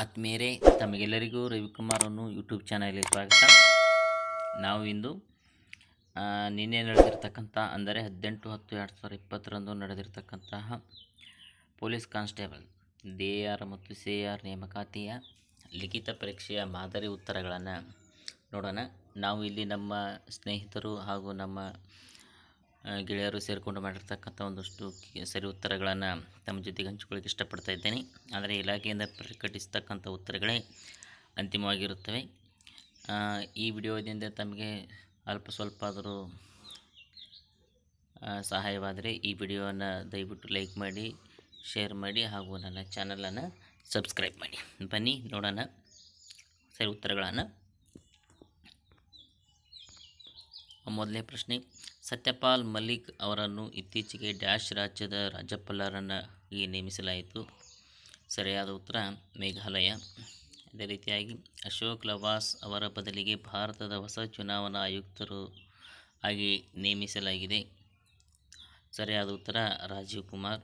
ಆತ್ಮೀಯರೇ, ತಮಗೆಲ್ಲರಿಗೂ ರವಿಕುಮಾರ್ ಅನ್ನು ಯೂಟ್ಯೂಬ್ ಚಾನಲ್ಗೆ ಸ್ವಾಗತ. ನಾವು ಇಂದು ನಿನ್ನೆ ನಡೆದಿರ್ತಕ್ಕಂಥ ಅಂದರೆ ಹದಿನೆಂಟು ಹತ್ತು ಎರಡು ಸಾವಿರದ ಇಪ್ಪತ್ತರಂದು ನಡೆದಿರ್ತಕ್ಕಂತಹ ಪೊಲೀಸ್ ಕಾನ್ಸ್ಟೇಬಲ್ ಡಿ ಆರ್ ಮತ್ತು ಸಿ ಆರ್ ನೇಮಕಾತಿಯ ಲಿಖಿತ ಪರೀಕ್ಷೆಯ ಮಾದರಿ ಉತ್ತರಗಳನ್ನು ನೋಡೋಣ. ನಾವು ಇಲ್ಲಿ ನಮ್ಮ ಸ್ನೇಹಿತರು ಹಾಗೂ ನಮ್ಮ ಗೆಳೆಯರು ಸೇರಿಕೊಂಡು ಮಾಡಿರ್ತಕ್ಕಂಥ ಒಂದಷ್ಟು ಸರಿ ಉತ್ತರಗಳನ್ನು ತಮ್ಮ ಜೊತೆಗೆ ಹಂಚಿಕೊಳ್ಳಿಕ್ಕೆ ಇಷ್ಟಪಡ್ತಾ ಇದ್ದೇನೆ. ಆದರೆ ಇಲಾಖೆಯಿಂದ ಪ್ರಕಟಿಸ್ತಕ್ಕಂಥ ಉತ್ತರಗಳೇ ಅಂತಿಮವಾಗಿರುತ್ತವೆ. ಈ ವಿಡಿಯೋದಿಂದ ತಮಗೆ ಅಲ್ಪ ಸ್ವಲ್ಪ ಆದರೂ ಸಹಾಯವಾದರೆ ಈ ವಿಡಿಯೋವನ್ನು ದಯವಿಟ್ಟು ಲೈಕ್ ಮಾಡಿ, ಶೇರ್ ಮಾಡಿ ಹಾಗೂ ನನ್ನ ಚಾನಲನ್ನು ಸಬ್ಸ್ಕ್ರೈಬ್ ಮಾಡಿ. ಬನ್ನಿ, ನೋಡೋಣ ಸರಿ ಉತ್ತರಗಳನ್ನು. ಮೊದಲನೇ ಪ್ರಶ್ನೆ. ಸತ್ಯಪಾಲ್ ಮಲ್ಲಿಕ್ ಅವರನ್ನು ಇತ್ತೀಚೆಗೆ ಡ್ಯಾಶ್ ರಾಜ್ಯದ ರಾಜ್ಯಪಾಲರನ್ನಾಗಿ ನೇಮಿಸಲಾಯಿತು. ಸರಿಯಾದ ಉತ್ತರ, ಮೇಘಾಲಯ. ಅದೇ ರೀತಿಯಾಗಿ ಅಶೋಕ್ ಲವಾಸ್ ಅವರ ಬದಲಿಗೆ ಭಾರತದ ಹೊಸ ಚುನಾವಣಾ ಆಯುಕ್ತರು ಆಗಿ ನೇಮಿಸಲಾಗಿದೆ. ಸರಿಯಾದ ಉತ್ತರ, ರಾಜೀವ್ ಕುಮಾರ್.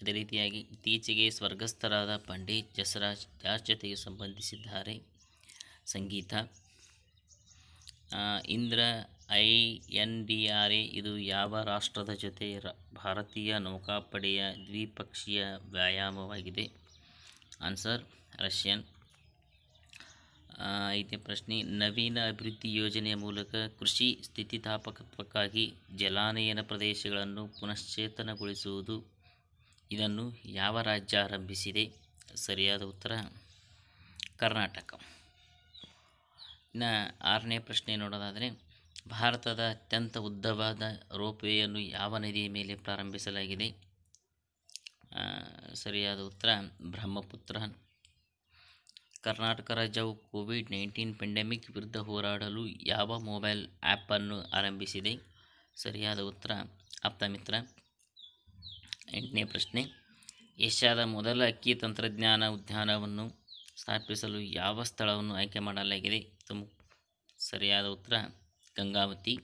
ಅದೇ ರೀತಿಯಾಗಿ ಇತ್ತೀಚೆಗೆ ಸ್ವರ್ಗಸ್ಥರಾದ ಪಂಡಿತ್ ಜಸರಾಜ್ ಡ್ಯಾಶ್ ಜೊತೆಗೆ ಸಂಬಂಧಿಸಿದ್ದಾರೆ ಸಂಗೀತ. Indra I N D R A, ಇದು ಯಾವ ರಾಷ್ಟ್ರದ ಜೊತೆ ಭಾರತೀಯ ನೌಕಾಪಡೆಯ ದ್ವಿಪಕ್ಷೀಯ ವ್ಯಾಯಾಮವಾಗಿದೆ? Answer, Russian. ಐದನೇ ಪ್ರಶ್ನೆ, ನವೀನ ಅಭಿವೃದ್ಧಿ ಯೋಜನೆಯ ಮೂಲಕ ಕೃಷಿ ಸ್ಥಿತಿಸ್ಥಾಪಕತ್ವಕ್ಕಾಗಿ ಜಲಾನಯನ ಪ್ರದೇಶಗಳನ್ನು ಪುನಶ್ಚೇತನಗೊಳಿಸುವುದು, ಇದನ್ನು ಯಾವ ರಾಜ್ಯ ಆರಂಭಿಸಿದೆ? ಸರಿಯಾದ ಉತ್ತರ, ಕರ್ನಾಟಕ. ಇನ್ನು ಆರನೇ ಪ್ರಶ್ನೆ ನೋಡೋದಾದರೆ ಭಾರತದ ಅತ್ಯಂತ ಉದ್ದವಾದ ರೋಪ್ವೇಯನ್ನು ಯಾವ ನದಿಯ ಮೇಲೆ ಪ್ರಾರಂಭಿಸಲಾಗಿದೆ? ಸರಿಯಾದ ಉತ್ತರ, ಬ್ರಹ್ಮಪುತ್ರ. ಕರ್ನಾಟಕ ರಾಜ್ಯವು ಕೋವಿಡ್ ನೈನ್ಟೀನ್ ಪೆಂಡೆಮಿಕ್ ವಿರುದ್ಧ ಹೋರಾಡಲು ಯಾವ ಮೊಬೈಲ್ ಆ್ಯಪನ್ನು ಆರಂಭಿಸಿದೆ? ಸರಿಯಾದ ಉತ್ತರ ಆಪ್ತಮಿತ್ರ ಎಂಟನೇ ಪ್ರಶ್ನೆ, ಏಷ್ಯಾದ ಮೊದಲ ಅಕ್ಕಿ ತಂತ್ರಜ್ಞಾನ ಉದ್ಯಾನವನ್ನು ಸ್ಥಾಪಿಸಲು ಯಾವ ಸ್ಥಳವನ್ನು ಆಯ್ಕೆ ಮಾಡಲಾಗಿದೆ? ತುಮ್ ಸರಿಯಾದ ಉತ್ತರ ಗಂಗಾವತಿ.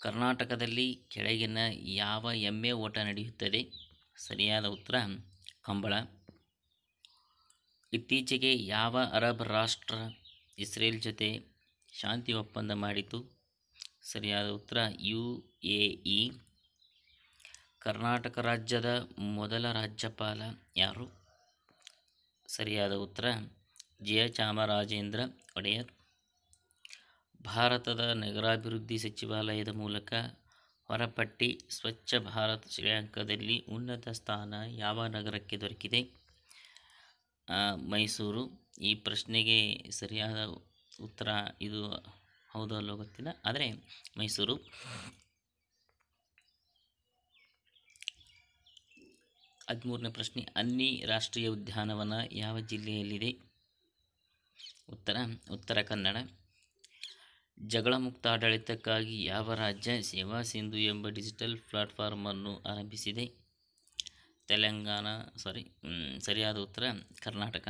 ಕರ್ನಾಟಕದಲ್ಲಿ ಕೆಳಗಿನ ಯಾವ ಎಮ್ಮೆ ಓಟ ನಡೆಯುತ್ತದೆ? ಸರಿಯಾದ ಉತ್ತರ, ಕಂಬಳ. ಇತ್ತೀಚೆಗೆ ಯಾವ ಅರಬ್ ರಾಷ್ಟ್ರ ಇಸ್ರೇಲ್ ಜೊತೆ ಶಾಂತಿ ಒಪ್ಪಂದ ಮಾಡಿತು? ಸರಿಯಾದ ಉತ್ತರ, ಯು ಎ ಇ. ಕರ್ನಾಟಕ ರಾಜ್ಯದ ಮೊದಲ ರಾಜ್ಯಪಾಲ ಯಾರು? ಸರಿಯಾದ ಉತ್ತರ ಜಯ ಚಾಮರಾಜೇಂದ್ರ ಒಡೆಯರ್. ಭಾರತದ ನಗರಾಭಿವೃದ್ಧಿ ಸಚಿವಾಲಯದ ಮೂಲಕ ಹೊರಪಟ್ಟಿ ಸ್ವಚ್ಛ ಭಾರತ್ ಶ್ರೇಯಾಂಕದಲ್ಲಿ ಉನ್ನತ ಸ್ಥಾನ ಯಾವ ನಗರಕ್ಕೆ ದೊರಕಿದೆ? ಮೈಸೂರು. ಈ ಪ್ರಶ್ನೆಗೆ ಸರಿಯಾದ ಉತ್ತರ ಇದು ಹೌದು ಅಲ್ಲೋ ಗೊತ್ತಿಲ್ಲ. ಆದರೆ ಮೈಸೂರು. ಹದಿಮೂರನೇ ಪ್ರಶ್ನೆ, ಅನ್ನಿ ರಾಷ್ಟ್ರೀಯ ಉದ್ಯಾನವನ ಯಾವ ಜಿಲ್ಲೆಯಲ್ಲಿದೆ? ಉತ್ತರ ಉತ್ತರ ಕನ್ನಡ. ಜಗಳ ಮುಕ್ತ ಆಡಳಿತಕ್ಕಾಗಿ ಯಾವ ರಾಜ್ಯ ಸೇವಾ ಸಿಂಧು ಎಂಬ ಡಿಜಿಟಲ್ ಪ್ಲಾಟ್ಫಾರ್ಮನ್ನು ಆರಂಭಿಸಿದೆ? ತೆಲಂಗಾಣ ಸಾರಿ ಸರಿಯಾದ ಉತ್ತರ, ಕರ್ನಾಟಕ.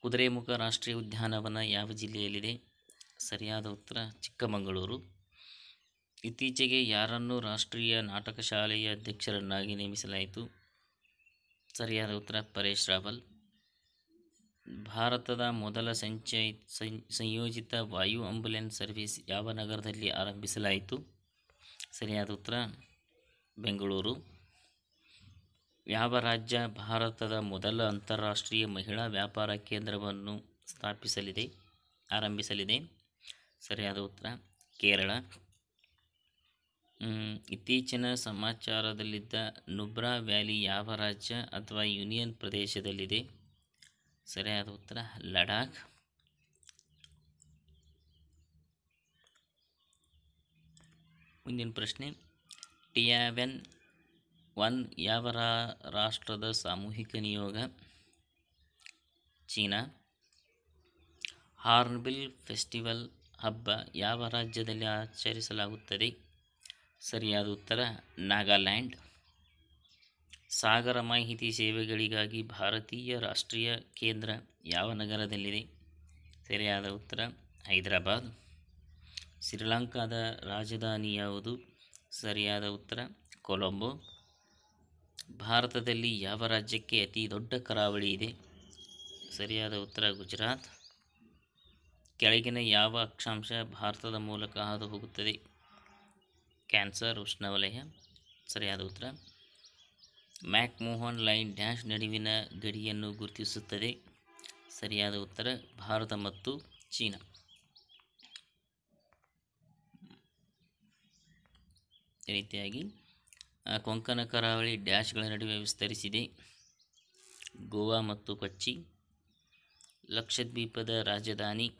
ಕುದುರೆಮುಖ ರಾಷ್ಟ್ರೀಯ ಉದ್ಯಾನವನ ಯಾವ ಜಿಲ್ಲೆಯಲ್ಲಿದೆ? ಸರಿಯಾದ ಉತ್ತರ, ಚಿಕ್ಕಮಗಳೂರು. ಇತ್ತೀಚೆಗೆ ಯಾರನ್ನು ರಾಷ್ಟ್ರೀಯ ನಾಟಕ ಶಾಲೆಯ ಅಧ್ಯಕ್ಷರನ್ನಾಗಿ ನೇಮಿಸಲಾಯಿತು? ಸರಿಯಾದ ಉತ್ತರ, ಪರೇಶ್ ರಾವಲ್. ಭಾರತದ ಮೊದಲ ಸಂಚಯ ಸಂಯೋಜಿತ ವಾಯು ಆಂಬ್ಯುಲೆನ್ಸ್ ಸರ್ವಿಸ್ ಯಾವ ನಗರದಲ್ಲಿ ಆರಂಭಿಸಲಾಯಿತು? ಸರಿಯಾದ ಉತ್ತರ, ಬೆಂಗಳೂರು. ಯಾವ ರಾಜ್ಯ ಭಾರತದ ಮೊದಲ ಅಂತಾರಾಷ್ಟ್ರೀಯ ಮಹಿಳಾ ವ್ಯಾಪಾರ ಕೇಂದ್ರವನ್ನು ಸ್ಥಾಪಿಸಲಿದೆ, ಆರಂಭಿಸಲಿದೆ? ಸರಿಯಾದ ಉತ್ತರ, ಕೇರಳ. ಇತ್ತೀಚಿನ ಸಮಾಚಾರದಲ್ಲಿದ್ದ ನುಬ್ರಾ ವ್ಯಾಲಿ ಯಾವ ರಾಜ್ಯ ಅಥವಾ ಯೂನಿಯನ್ ಪ್ರದೇಶದಲ್ಲಿದೆ? ಸರಿಯಾದ ಉತ್ತರ, ಲಡಾಖ್. ಮುಂದಿನ ಪ್ರಶ್ನೆ, ಟಿಯಾವೆನ್ ಒನ್ ಯಾವ ರಾಷ್ಟ್ರದ ಸಾಮೂಹಿಕ ನಿಯೋಗ? ಚೀನಾ. ಹಾರ್ನ್ಬಿಲ್ ಫೆಸ್ಟಿವಲ್ ಹಬ್ಬ ಯಾವ ರಾಜ್ಯದಲ್ಲಿ ಆಚರಿಸಲಾಗುತ್ತದೆ? ಸರಿಯಾದ ಉತ್ತರ, ನಾಗಾಲ್ಯಾಂಡ್. ಸಾಗರ ಮಾಹಿತಿ ಸೇವೆಗಳಿಗಾಗಿ ಭಾರತೀಯ ರಾಷ್ಟ್ರೀಯ ಕೇಂದ್ರ ಯಾವ ನಗರದಲ್ಲಿದೆ? ಸರಿಯಾದ ಉತ್ತರ, ಹೈದರಾಬಾದ್. ಶ್ರೀಲಂಕಾದ ರಾಜಧಾನಿ ಯಾವುದು? ಸರಿಯಾದ ಉತ್ತರ, ಕೊಲಂಬೋ. ಭಾರತದಲ್ಲಿ ಯಾವ ರಾಜ್ಯಕ್ಕೆ ಅತಿ ದೊಡ್ಡ ಕರಾವಳಿ ಇದೆ? ಸರಿಯಾದ ಉತ್ತರ, ಗುಜರಾತ್. ಕೆಳಗಿನ ಯಾವ ಅಕ್ಷಾಂಶ ಭಾರತದ ಮೂಲಕ ಹಾದು ಹೋಗುತ್ತದೆ? ಕ್ಯಾನ್ಸರ್, ಉಷ್ಣವಲಯ. ಸರಿಯಾದ ಉತ್ತರ ಮ್ಯಾಕ್ಮೋಹನ್ ಲೈನ್ ಡ್ಯಾಶ್ ನಡುವಿನ ಗಡಿಯನ್ನು ಗುರುತಿಸುತ್ತದೆ. ಸರಿಯಾದ ಉತ್ತರ, ಭಾರತ ಮತ್ತು ಚೀನಾ. ರೀತಿಯಾಗಿ ಕೊಂಕಣ ಕರಾವಳಿ ಡ್ಯಾಶ್ಗಳ ನಡುವೆ ವಿಸ್ತರಿಸಿದೆ. ಗೋವಾ ಮತ್ತು ಕೊಚ್ಚಿ, ಲಕ್ಷದ್ವೀಪದ ರಾಜಧಾನಿ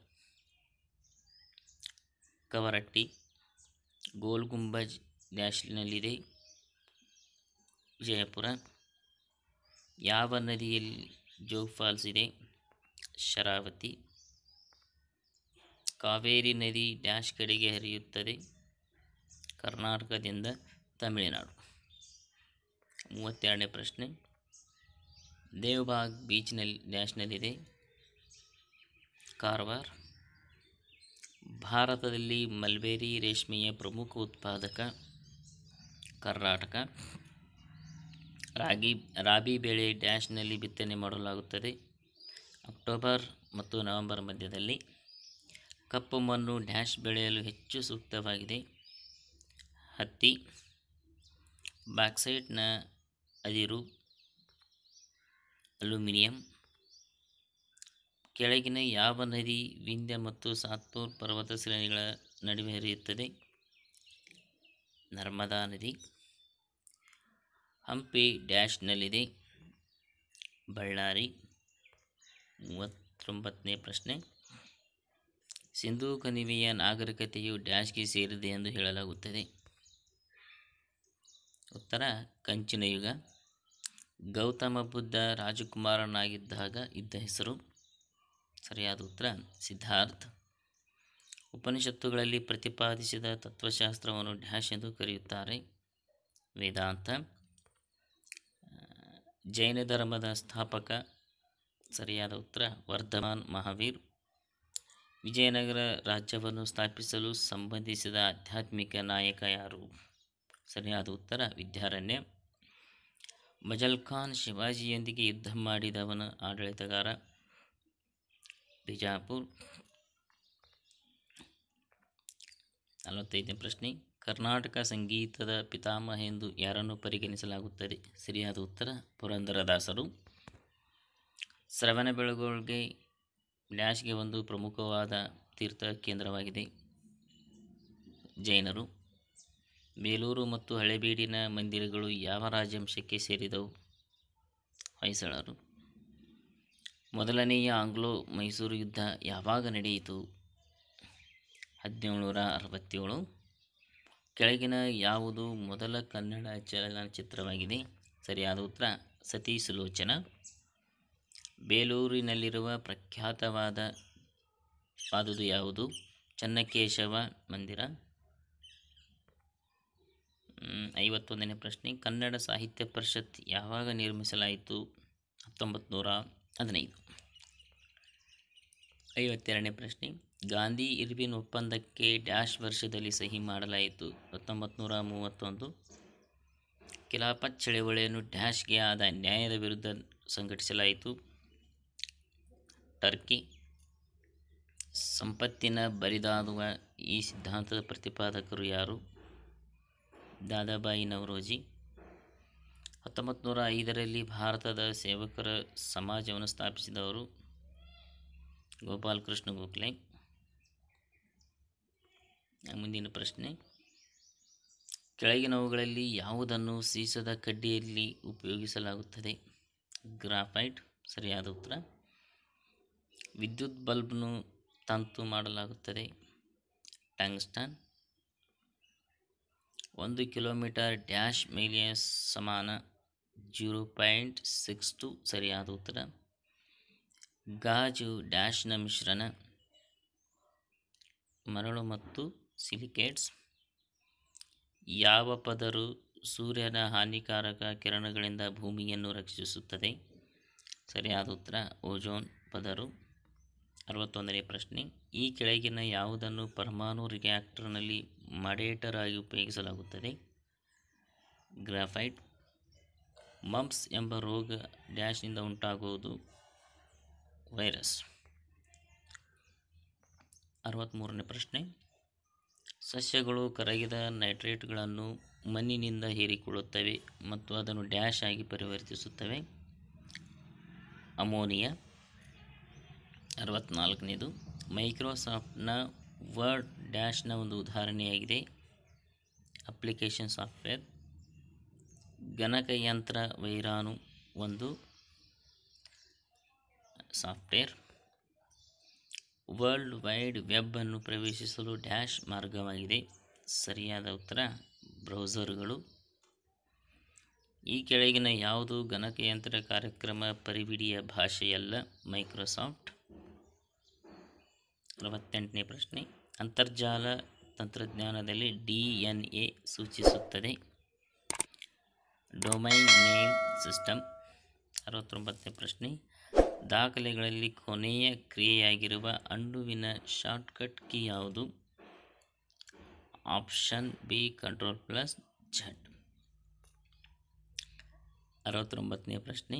ಕವರಟ್ಟಿ, ಗೋಲ್ ಗುಂಬಜ್ ಡ್ಯಾಶ್ನಲ್ಲಿದೆ. ವಿಜಯಪುರ. ಯಾವ ನದಿಯಲ್ಲಿ ಜೋಗ್ ಫಾಲ್ಸ್ ಇದೆ? ಶರಾವತಿ. ಕಾವೇರಿ ನದಿ ಡ್ಯಾಶ್ ಕಡೆಗೆ ಹರಿಯುತ್ತದೆ. ಕರ್ನಾಟಕದಿಂದ ತಮಿಳುನಾಡು. ಮೂವತ್ತೆರಡನೇ ಪ್ರಶ್ನೆ. ದೇವಬಾಗ್ ಬೀಚ್ನಲ್ಲಿ ಡ್ಯಾಶ್ನಲ್ಲಿದೆ ಕಾರವಾರ. ಭಾರತದಲ್ಲಿ ಮಲ್ಬೇರಿ ರೇಷ್ಮೆಯ ಪ್ರಮುಖ ಉತ್ಪಾದಕ ಕರ್ನಾಟಕ. ರಾಗಿ, ರಾಬಿ ಬೆಳೆ ಡ್ಯಾಶ್ನಲ್ಲಿ ಬಿತ್ತನೆ ಮಾಡಲಾಗುತ್ತದೆ. ಅಕ್ಟೋಬರ್ ಮತ್ತು ನವೆಂಬರ್ ಮಧ್ಯದಲ್ಲಿ ಕಪ್ಪು ಮಣ್ಣು ಡ್ಯಾಶ್ ಬೆಳೆಯಲು ಹೆಚ್ಚು ಸೂಕ್ತವಾಗಿದೆ. ಹತ್ತಿ ಬ್ಯಾಕ್ಸೈಟ್ನ ಅದಿರು, ಅಲ್ಯೂಮಿನಿಯಂ, ಕೆಳಗಿನ ಯಾವ ನದಿ, ವಿಂಧ್ಯ ಮತ್ತು ಸಾತ್ತೂರ್ ಪರ್ವತ ಶ್ರೇಣಿಗಳ ನಡುವೆ ಹರಿಯುತ್ತದೆ. ನರ್ಮದಾ ನದಿ ಹಂಪಿ ಡ್ಯಾಶ್ನಲ್ಲಿದೆ ಬಳ್ಳಾರಿ, ಮೂವತ್ತೊಂಬತ್ತನೇ ಪ್ರಶ್ನೆ. ಸಿಂಧೂ ಕಣಿವೆಯ ನಾಗರಿಕತೆಯು ಡ್ಯಾಶ್ಗೆ ಸೇರಿದೆ ಎಂದು ಹೇಳಲಾಗುತ್ತದೆ. ಉತ್ತರ, ಕಂಚಿನ ಯುಗ. ಗೌತಮ ಬುದ್ಧ ರಾಜಕುಮಾರನಾಗಿದ್ದಾಗ ಇದ್ದ ಹೆಸರು. ಸರಿಯಾದ ಉತ್ತರ, ಸಿದ್ಧಾರ್ಥ. ಉಪನಿಷತ್ತುಗಳಲ್ಲಿ ಪ್ರತಿಪಾದಿಸಿದ ತತ್ವಶಾಸ್ತ್ರವನ್ನು ಡ್ಯಾಶ್ ಎಂದು ಕರೆಯುತ್ತಾರೆ. ವೇದಾಂತ. ಜೈನ ಧರ್ಮದ ಸ್ಥಾಪಕ, ಸರಿಯಾದ ಉತ್ತರ, ವರ್ಧಮಾನ್ ಮಹಾವೀರ್. ವಿಜಯನಗರ ರಾಜ್ಯವನ್ನು ಸ್ಥಾಪಿಸಲು ಸಂಬಂಧಿಸಿದ ಆಧ್ಯಾತ್ಮಿಕ ನಾಯಕ ಯಾರು? ಸರಿಯಾದ ಉತ್ತರ, ವಿದ್ಯಾರಣ್ಯ. ಮಜಲ್ ಖಾನ್ ಶಿವಾಜಿಯೊಂದಿಗೆ ಯುದ್ಧ ಮಾಡಿದವನ ಆಡಳಿತಗಾರ, ಬಿಜಾಪುರ್. ನಲವತ್ತೈದನೇ ಪ್ರಶ್ನೆ. ಕರ್ನಾಟಕ ಸಂಗೀತದ ಪಿತಾಮಹ ಎಂದು ಯಾರನ್ನು ಪರಿಗಣಿಸಲಾಗುತ್ತದೆ? ಸರಿಯಾದ ಉತ್ತರ, ಪುರಂದರದಾಸರು. ಶ್ರವಣಬೆಳಗೊಳಗೆ ಡ್ಯಾಶ್ಗೆ ಒಂದು ಪ್ರಮುಖವಾದ ತೀರ್ಥ ಕೇಂದ್ರವಾಗಿದೆ. ಜೈನರು. ಬೇಲೂರು ಮತ್ತು ಹಳೆಬೀಡಿನ ಮಂದಿರಗಳು ಯಾವ ರಾಜವಂಶಕ್ಕೆ ಸೇರಿದವು? ಹೊಯ್ಸಳರು. ಮೊದಲನೆಯ ಆಂಗ್ಲೋ ಮೈಸೂರು ಯುದ್ಧ ಯಾವಾಗ ನಡೆಯಿತು? ಹದಿನೇಳು ನೂರ ಅರವತ್ತೇಳು. ಕೆಳಗಿನ ಯಾವುದು ಮೊದಲ ಕನ್ನಡ ಚಲನಚಿತ್ರವಾಗಿದೆ? ಸರಿಯಾದ ಉತ್ತರ ಸತಿ ಸುಲೋಚನ ಬೇಲೂರಿನಲ್ಲಿರುವ ಪ್ರಖ್ಯಾತವಾದ ವಾದುದು ಯಾವುದು? ಚನ್ನಕೇಶವ ಮಂದಿರ. ಐವತ್ತೊಂದನೇ ಪ್ರಶ್ನೆ. ಕನ್ನಡ ಸಾಹಿತ್ಯ ಪರಿಷತ್ ಯಾವಾಗ ನಿರ್ಮಿಸಲಾಯಿತು? ಹತ್ತೊಂಬತ್ತು ನೂರ ಹದಿನೈದು. ಐವತ್ತೆರಡನೇ ಪ್ರಶ್ನೆ. ಗಾಂಧಿ ಇರ್ವಿನ್ ಒಪ್ಪಂದಕ್ಕೆ ಡ್ಯಾಶ್ ವರ್ಷದಲ್ಲಿ ಸಹಿ ಮಾಡಲಾಯಿತು. ಹತ್ತೊಂಬತ್ತು ನೂರ ಮೂವತ್ತೊಂದು ಖಿಲಾಫತ್ ಚಳವಳಿಯನ್ನು ಡ್ಯಾಶ್ಗೆ ಆದ ನ್ಯಾಯದ ವಿರುದ್ಧ ಸಂಘಟಿಸಲಾಯಿತು. ಟರ್ಕಿ ಸಂಪತ್ತಿನ ಬರಿದಾದುವ ಈ ಸಿದ್ಧಾಂತದ ಪ್ರತಿಪಾದಕರು ಯಾರು? ದಾದಾಬಾಯಿ ನವರೋಜಿ. ಹತ್ತೊಂಬತ್ತು ನೂರ ಐದರಲ್ಲಿ ಭಾರತದ ಸೇವಕರ ಸಮಾಜವನ್ನು ಸ್ಥಾಪಿಸಿದವರು ಗೋಪಾಲಕೃಷ್ಣ ಗೋಖಲೆ. ಮುಂದಿನ ಪ್ರಶ್ನೆ. ಕೆಳಗಿನವುಗಳಲ್ಲಿ ಯಾವುದನ್ನು ಸೀಸದ ಕಡ್ಡಿಯಲ್ಲಿ ಉಪಯೋಗಿಸಲಾಗುತ್ತದೆ? ಗ್ರಾಫೈಟ್, ಸರಿಯಾದ ಉತ್ತರ. ವಿದ್ಯುತ್ ಬಲ್ಬ್ನು ತಂತು ಮಾಡಲಾಗುತ್ತದೆ. ಟಂಗ್ಸ್ಟನ್. ಒಂದು ಕಿಲೋಮೀಟರ್ ಡ್ಯಾಶ್ ಮೇಲೆಯ ಸಮಾನ ಜೀರೋ ಪಾಯಿಂಟ್ ಸಿಕ್ಸ್ ಟು ಸರಿಯಾದ ಉತ್ತರ. ಗಾಜು ಡ್ಯಾಶ್ನ ಮಿಶ್ರಣ. ಮರಳು ಮತ್ತು ಸಿಲಿಕೇಟ್ಸ್. ಯಾವ ಪದರು ಸೂರ್ಯನ ಹಾನಿಕಾರಕ ಕಿರಣಗಳಿಂದ ಭೂಮಿಯನ್ನು ರಕ್ಷಿಸುತ್ತದೆ? ಸರಿಯಾದ ಉತ್ತರ, ಓಜೋನ್ ಪದರು. ಅರವತ್ತೊಂದನೇ ಪ್ರಶ್ನೆ. ಈ ಕೆಳಗಿನ ಯಾವುದನ್ನು ಪರಮಾಣು ರಿಯಾಕ್ಟರ್ನಲ್ಲಿ ಮಡೇಟರ್ ಆಗಿ ಉಪಯೋಗಿಸಲಾಗುತ್ತದೆ? ಗ್ರಾಫೈಟ್. ಮಂಪ್ಸ್ ಎಂಬ ರೋಗ ಡ್ಯಾಶ್ನಿಂದ ಉಂಟಾಗುವುದು. ವೈರಸ್. ಅರವತ್ತ್ಮೂರನೇ ಪ್ರಶ್ನೆ. ಸಸ್ಯಗಳು ಕರಗಿದ ನೈಟ್ರೇಟ್ಗಳನ್ನು ಮಣ್ಣಿನಿಂದ ಹೀರಿಕೊಳ್ಳುತ್ತವೆ ಮತ್ತು ಅದನ್ನು ಡ್ಯಾಶ್ ಆಗಿ ಪರಿವರ್ತಿಸುತ್ತವೆ. ಅಮೋನಿಯಾ ಅರವತ್ನಾಲ್ಕನೇದು. ಮೈಕ್ರೋಸಾಫ್ಟ್ನ ವರ್ಡ್ ಡ್ಯಾಶ್ನ ಒಂದು ಉದಾಹರಣೆಯಾಗಿದೆ. Application software. ಗಣಕಯಂತ್ರ ವೈರಾನು ಒಂದು ಸಾಫ್ಟ್ವೇರ್. ವರ್ಲ್ಡ್ ವೈಡ್ ವೆಬ್ ಅನ್ನು ಪ್ರವೇಶಿಸಲು ಡ್ಯಾಶ್ ಮಾರ್ಗವಾಗಿದೆ. ಸರಿಯಾದ ಉತ್ತರ, ಬ್ರೌಸರ್ಗಳು. ಈ ಕೆಳಗಿನ ಯಾವುದು ಗಣಕಯಂತ್ರ ಕಾರ್ಯಕ್ರಮ ಪರಿವಿಡಿಯ ಭಾಷೆಯಲ್ಲ? ಮೈಕ್ರೋಸಾಫ್ಟ್. ಅರವತ್ತೆಂಟನೇ ಪ್ರಶ್ನೆ. ಅಂತರ್ಜಾಲ ತಂತ್ರಜ್ಞಾನದಲ್ಲಿ ಡಿ ಎನ್ ಎ ಸೂಚಿಸುತ್ತದೆ. Domain name system. ಅರವತ್ತೊಂಬತ್ತನೇ ಪ್ರಶ್ನೆ. ದಾಖಲೆಗಳಲ್ಲಿ ಕೊನೆಯ ಕ್ರಿಯೆಯಾಗಿರುವ ಅಂಡುವಿನ ಶಾರ್ಟ್ಕಟ್ ಕೀ ಯಾವುದು? Option B, control plus, Z. ಅರವತ್ತೊಂಬತ್ತನೇ ಪ್ರಶ್ನೆ.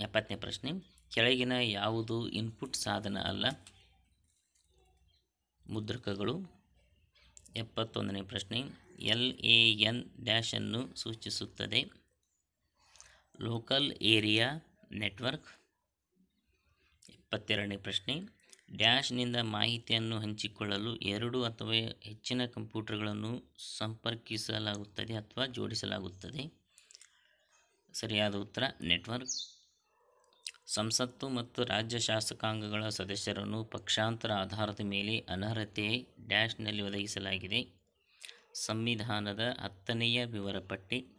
ಎಪ್ಪತ್ತನೇ ಪ್ರಶ್ನೆ. ಕೆಳಗಿನ ಯಾವುದು ಇನ್ಪುಟ್ ಸಾಧನ ಅಲ್ಲ? ಮುದ್ರಕಗಳು. ಎಪ್ಪತ್ತೊಂದನೇ ಪ್ರಶ್ನೆ. ಎಲ್ ಎ ಎನ್ ಡ್ಯಾಶನ್ನು ಸೂಚಿಸುತ್ತದೆ. Local area network. ಇಪ್ಪತ್ತೆರಡನೇ ಪ್ರಶ್ನೆ. ಡ್ಯಾಶ್ನಿಂದ ಮಾಹಿತಿಯನ್ನು ಹಂಚಿಕೊಳ್ಳಲು ಎರಡು ಅಥವಾ ಹೆಚ್ಚಿನ ಕಂಪ್ಯೂಟರ್ಗಳನ್ನು ಸಂಪರ್ಕಿಸಲಾಗುತ್ತದೆ ಅಥವಾ ಜೋಡಿಸಲಾಗುತ್ತದೆ? ಸರಿಯಾದ ಉತ್ತರ, ನೆಟ್ವರ್ಕ್. ಸಂಸತ್ತು ಮತ್ತು ರಾಜ್ಯ ಶಾಸಕಾಂಗಗಳ ಸದಸ್ಯರನ್ನು ಪಕ್ಷಾಂತರ ಆಧಾರದ ಮೇಲೆ ಅನರ್ಹತೆ ಡ್ಯಾಶ್ನಲ್ಲಿ ಒದಗಿಸಲಾಗಿದೆ. ಸಂವಿಧಾನದ ಹತ್ತನೆಯ ವಿವರ ಪಟ್ಟಿ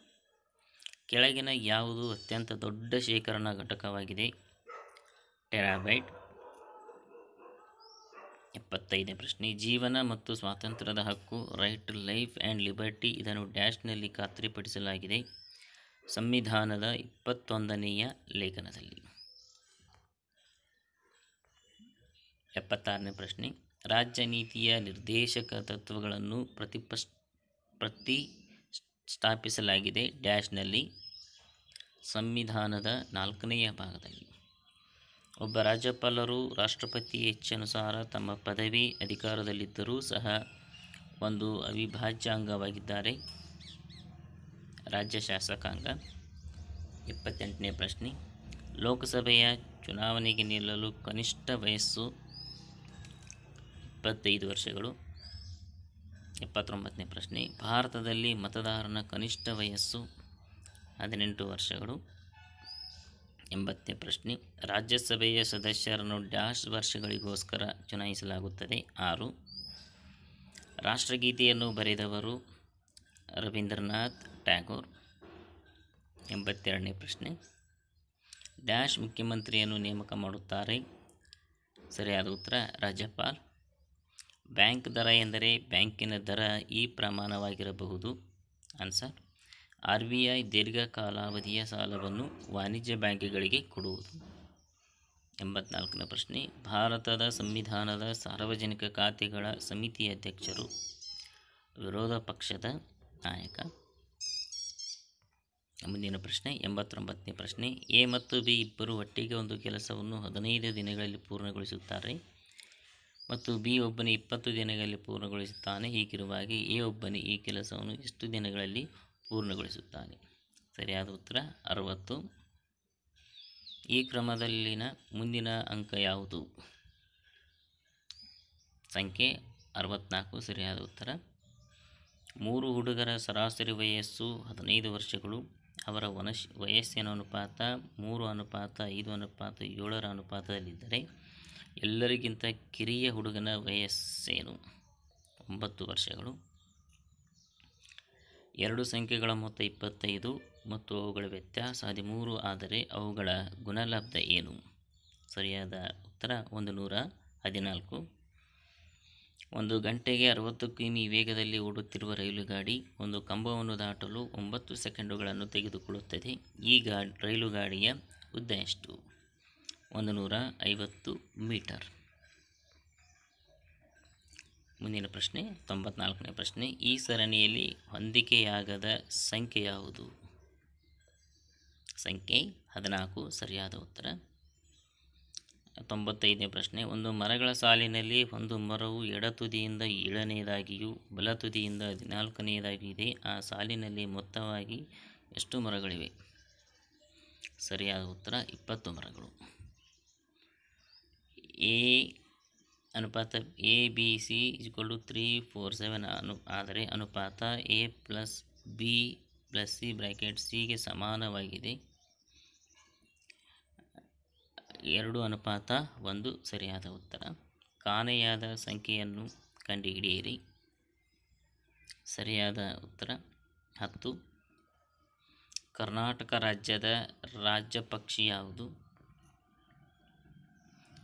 ಕೆಳಗಿನ ಯಾವುದು ಅತ್ಯಂತ ದೊಡ್ಡ ಶೇಖರಣಾ ಘಟಕವಾಗಿದೆ? ಟೆರಾಬೈಟ್. ಎಪ್ಪತ್ತೈದನೇ ಪ್ರಶ್ನೆ. ಜೀವನ ಮತ್ತು ಸ್ವಾತಂತ್ರ್ಯದ ಹಕ್ಕು, right to life and liberty ಇದನ್ನು ಡ್ಯಾಶ್ನಲ್ಲಿ ಖಾತ್ರಿಪಡಿಸಲಾಗಿದೆ. ಸಂವಿಧಾನದ ಇಪ್ಪತ್ತೊಂದನೆಯ ಲೇಖನದಲ್ಲಿ. ಎಪ್ಪತ್ತಾರನೇ ಪ್ರಶ್ನೆ. ರಾಜ್ಯ ನೀತಿಯ ನಿರ್ದೇಶಕ ತತ್ವಗಳನ್ನು ಪ್ರತಿಪಸ್ ಪ್ರತಿಷ್ಠಾಪಿಸಲಾಗಿದೆ ಡ್ಯಾಶ್ನಲ್ಲಿ ಸಂವಿಧಾನದ ನಾಲ್ಕನೆಯ ಭಾಗದಲ್ಲಿ. ಒಬ್ಬ ರಾಜ್ಯಪಾಲರು ರಾಷ್ಟ್ರಪತಿ ಹೆಚ್ಚನುಸಾರ ತಮ್ಮ ಪದವಿ ಅಧಿಕಾರದಲ್ಲಿದ್ದರೂ ಸಹ ಒಂದು ಅವಿಭಾಜ್ಯ ಅಂಗವಾಗಿದ್ದಾರೆ ರಾಜ್ಯ ಶಾಸಕಾಂಗ ಇಪ್ಪತ್ತೆಂಟನೇ ಪ್ರಶ್ನೆ. ಲೋಕಸಭೆಯ ಚುನಾವಣೆಗೆ ನಿಲ್ಲಲು ಕನಿಷ್ಠ ವಯಸ್ಸು ಇಪ್ಪತ್ತೈದು ವರ್ಷಗಳು. ಎಪ್ಪತ್ತೊಂಬತ್ತನೇ ಪ್ರಶ್ನೆ. ಭಾರತದಲ್ಲಿ ಮತದಾರನ ಕನಿಷ್ಠ ವಯಸ್ಸು ಹದಿನೆಂಟು ವರ್ಷಗಳು. ಎಂಬತ್ತನೇ ಪ್ರಶ್ನೆ. ರಾಜ್ಯಸಭೆಯ ಸದಸ್ಯರನ್ನು ಡ್ಯಾಶ್ ವರ್ಷಗಳಿಗೋಸ್ಕರ ಚುನಾಯಿಸಲಾಗುತ್ತದೆ. ಆರು. ರಾಷ್ಟ್ರಗೀತೆಯನ್ನು ಬರೆದವರು ರವೀಂದ್ರನಾಥ್ ಟ್ಯಾಗೋರ್. ಎಂಬತ್ತೆರಡನೇ ಪ್ರಶ್ನೆ. ಡ್ಯಾಶ್ ಮುಖ್ಯಮಂತ್ರಿಯನ್ನು ನೇಮಕ ಮಾಡುತ್ತಾರೆ. ಸರಿಯಾದ ಉತ್ತರ, ರಾಜ್ಯಪಾಲ್ ಬ್ಯಾಂಕ್ ದರ ಎಂದರೆ ಬ್ಯಾಂಕಿನ ದರ ಈ ಪ್ರಮಾಣವಾಗಿರಬಹುದು. ಆನ್ಸರ್ ಆರ್ ಬಿ ಐ ದೀರ್ಘಕಾಲಾವಧಿಯ ಸಾಲವನ್ನು ವಾಣಿಜ್ಯ ಬ್ಯಾಂಕ್ಗಳಿಗೆ ಕೊಡುವುದು. ಎಂಬತ್ನಾಲ್ಕನೇ ಪ್ರಶ್ನೆ. ಭಾರತದ ಸಂವಿಧಾನದ ಸಾರ್ವಜನಿಕ ಖಾತೆಗಳ ಸಮಿತಿ ಅಧ್ಯಕ್ಷರು. ವಿರೋಧ ಪಕ್ಷದ ನಾಯಕ. ಮುಂದಿನ ಪ್ರಶ್ನೆ. ಎಂಬತ್ತೊಂಬತ್ತನೇ ಪ್ರಶ್ನೆ. ಎ ಮತ್ತು ಬಿ ಇಬ್ಬರು ಒಟ್ಟಿಗೆ ಒಂದು ಕೆಲಸವನ್ನು ಹದಿನೈದು ದಿನಗಳಲ್ಲಿ ಪೂರ್ಣಗೊಳಿಸುತ್ತಾರೆ. ಮತ್ತು ಬಿ ಒಬ್ಬನೇ ಇಪ್ಪತ್ತು ದಿನಗಳಲ್ಲಿ ಪೂರ್ಣಗೊಳಿಸುತ್ತಾನೆ, ಹೀಗಿರುವಾಗಿ ಎ ಒಬ್ಬನೇ ಈ ಕೆಲಸವನ್ನು ಎಷ್ಟು ದಿನಗಳಲ್ಲಿ ಪೂರ್ಣಗೊಳಿಸುತ್ತಾನೆ? ಸರಿಯಾದ ಉತ್ತರ ಅರವತ್ತು. ಈ ಕ್ರಮದಲ್ಲಿನ ಮುಂದಿನ ಅಂಕ ಯಾವುದು? ಸಂಖ್ಯೆ ಅರವತ್ನಾಲ್ಕು, ಸರಿಯಾದ ಉತ್ತರ. ಮೂರು ಹುಡುಗರ ಸರಾಸರಿ ವಯಸ್ಸು ಹದಿನೈದು ವರ್ಷಗಳು. ಅವರ ವನಶ್, ವಯಸ್ಸಿನ ಅನುಪಾತ ಮೂರು ಅನುಪಾತ ಐದು ಅನುಪಾತ ಏಳರ ಅನುಪಾತದಲ್ಲಿದ್ದರೆ ಎಲ್ಲರಿಗಿಂತ ಕಿರಿಯ ಹುಡುಗನ ವಯಸ್ಸೇನು? ಒಂಬತ್ತು ವರ್ಷಗಳು. ಎರಡು ಸಂಖ್ಯೆಗಳ ಮೊತ್ತ ಇಪ್ಪತ್ತೈದು ಮತ್ತು ಅವುಗಳ ವ್ಯತ್ಯಾಸ ಹದಿಮೂರು ಆದರೆ ಅವುಗಳ ಗುಣಲಬ್ಧ ಏನು? ಸರಿಯಾದ ಉತ್ತರ ಒಂದು ನೂರ ಹದಿನಾಲ್ಕು. ಒಂದು ಗಂಟೆಗೆ ಅರವತ್ತು ಕಿಮಿ ವೇಗದಲ್ಲಿ ಓಡುತ್ತಿರುವ ರೈಲು ಗಾಡಿ ಒಂದು ಕಂಬವನ್ನು ದಾಟಲು ಒಂಬತ್ತು ಸೆಕೆಂಡುಗಳನ್ನು ತೆಗೆದುಕೊಳ್ಳುತ್ತದೆ. ಈ ಗಾ ರೈಲು ಗಾಡಿಯ ಉದ್ದ ಎಷ್ಟು? ಒಂದು ನೂರ ಐವತ್ತು ಮೀಟರ್. ಮುಂದಿನ ಪ್ರಶ್ನೆ, ತೊಂಬತ್ನಾಲ್ಕನೇ ಪ್ರಶ್ನೆ. ಈ ಸರಣಿಯಲ್ಲಿ ಹೊಂದಿಕೆಯಾಗದ ಸಂಖ್ಯೆ ಯಾವುದು? ಸಂಖ್ಯೆ ಹದಿನಾಲ್ಕು, ಸರಿಯಾದ ಉತ್ತರ. ತೊಂಬತ್ತೈದನೇ ಪ್ರಶ್ನೆ, ಒಂದು ಮರಗಳ ಸಾಲಿನಲ್ಲಿ ಒಂದು ಮರವು ಎಡ ತುದಿಯಿಂದ ಏಳನೆಯದಾಗಿಯೂ ಬಲ ತುದಿಯಿಂದ ಹದಿನಾಲ್ಕನೆಯದಾಗಿಯೂ ಇದೆ ಆ ಸಾಲಿನಲ್ಲಿ ಮೊತ್ತವಾಗಿ ಎಷ್ಟು ಮರಗಳಿವೆ? ಸರಿಯಾದ ಉತ್ತರ, ಇಪ್ಪತ್ತು ಮರಗಳು. ಎ ಅನುಪಾತ A, B, C is equal to three four seven ಅನು, ಆದರೆ ಅನುಪಾತ A plus B plus C bracket ಸಿಗೆ ಸಮಾನವಾಗಿದೆ. ಎರಡು ಅನುಪಾತ, ಒಂದು ಸರಿಯಾದ ಉತ್ತರ. ಕಾಣೆಯಾದ ಸಂಖ್ಯೆಯನ್ನು ಕಂಡುಹಿಡಿಯಿರಿ. ಸರಿಯಾದ ಉತ್ತರ, ಹತ್ತು. ಕರ್ನಾಟಕ ರಾಜ್ಯದ ರಾಜ್ಯ ಪಕ್ಷಿ ಯಾವುದು?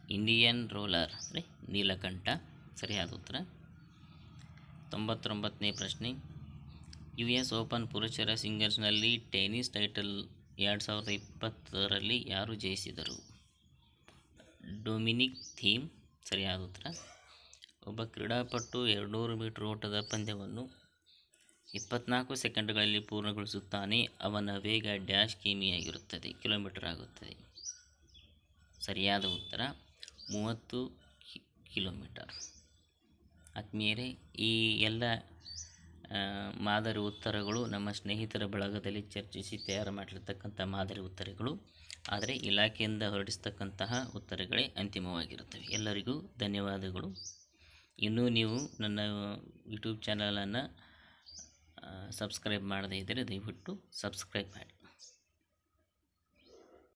ಇಂಡಿಯನ್ ರೋಲರ್ ಅಂದರೆ ನೀಲಕಂಠ. ಸರಿಯಾದ ಉತ್ತರ. ತೊಂಬತ್ತೊಂಬತ್ತನೇ ಪ್ರಶ್ನೆ. ಯು ಎಸ್ ಓಪನ್ ಪುರುಷರ ಸಿಂಗಲ್ಸ್ನಲ್ಲಿ ಟೆನಿಸ್ ಟೈಟಲ್ ಎರಡು ಸಾವಿರದ ಇಪ್ಪತ್ತರಲ್ಲಿ ಯಾರು ಜಯಿಸಿದರು? Dominic Thiem. ಸರಿಯಾದ ಉತ್ತರ. ಒಬ್ಬ ಕ್ರೀಡಾಪಟು ಎರಡುನೂರು ಮೀಟರ್ ಓಟದ ಪಂದ್ಯವನ್ನು ಇಪ್ಪತ್ನಾಲ್ಕು ಸೆಕೆಂಡ್ಗಳಲ್ಲಿ ಪೂರ್ಣಗೊಳಿಸುತ್ತಾನೆ. ಅವನ ವೇಗ ಡ್ಯಾಶ್ ಕಿಮಿಯಾಗಿರುತ್ತದೆ. ಕಿಲೋಮೀಟರ್ ಆಗುತ್ತದೆ. ಸರಿಯಾದ ಉತ್ತರ. ಮೂವತ್ತು ಕಿ- ಕಿಲೋಮೀಟರ್. ಆತ್ಮೀಯರೇ, ಈ ಎಲ್ಲ ಮಾದರಿ ಉತ್ತರಗಳು ನಮ್ಮ ಸ್ನೇಹಿತರ ಬಳಗದಲ್ಲಿ ಚರ್ಚಿಸಿ ತಯಾರು ಮಾಡಿರ್ತಕ್ಕಂಥ ಮಾದರಿ ಉತ್ತರಗಳು. ಆದರೆ ಇಲಾಖೆಯಿಂದ ಹೊರಡಿಸ್ತಕ್ಕಂತಹ ಉತ್ತರಗಳೇ ಅಂತಿಮವಾಗಿರುತ್ತವೆ. ಎಲ್ಲರಿಗೂ ಧನ್ಯವಾದಗಳು. ಇನ್ನೂ ನೀವು ನನ್ನ ಯೂಟ್ಯೂಬ್ ಚಾನಲನ್ನು ಸಬ್ಸ್ಕ್ರೈಬ್ ಮಾಡದೇ ಇದ್ದರೆ ದಯವಿಟ್ಟು ಸಬ್ಸ್ಕ್ರೈಬ್ ಮಾಡಿ.